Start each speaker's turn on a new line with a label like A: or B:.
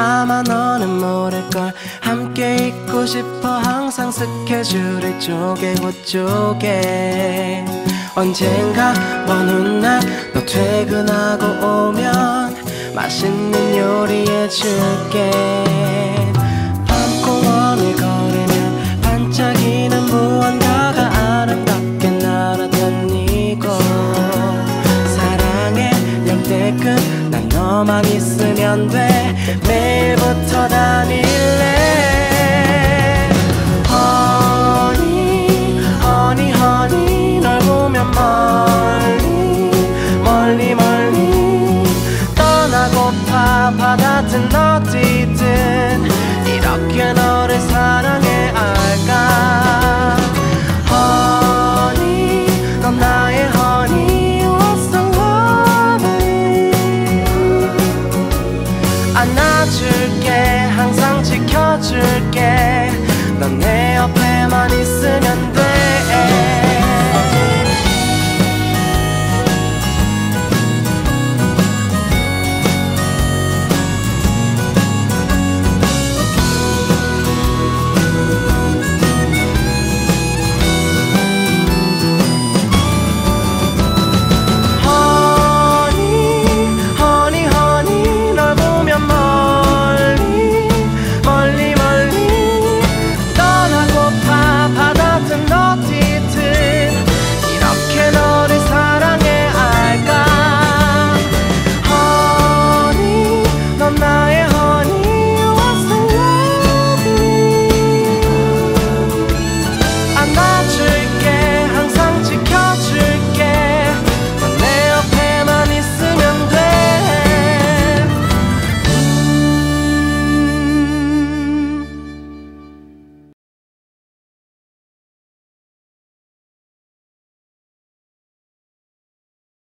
A: 아마 너는 모를걸. 함께 있고 싶어 항상 스케줄을 쪼개고 쪼개. 언젠가 어느 날너 퇴근하고 오면 맛있는 요리해줄게. 밤공원을 걸으면 반짝이는 무언가가 아름답게 날아다니고. 사랑해 역대급 너만 있으면 돼. 매일부터 다닐래 안아줄게 항상 지켜줄게. 넌 내 옆에만 있으면 돼.